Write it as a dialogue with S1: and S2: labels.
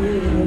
S1: Yeah.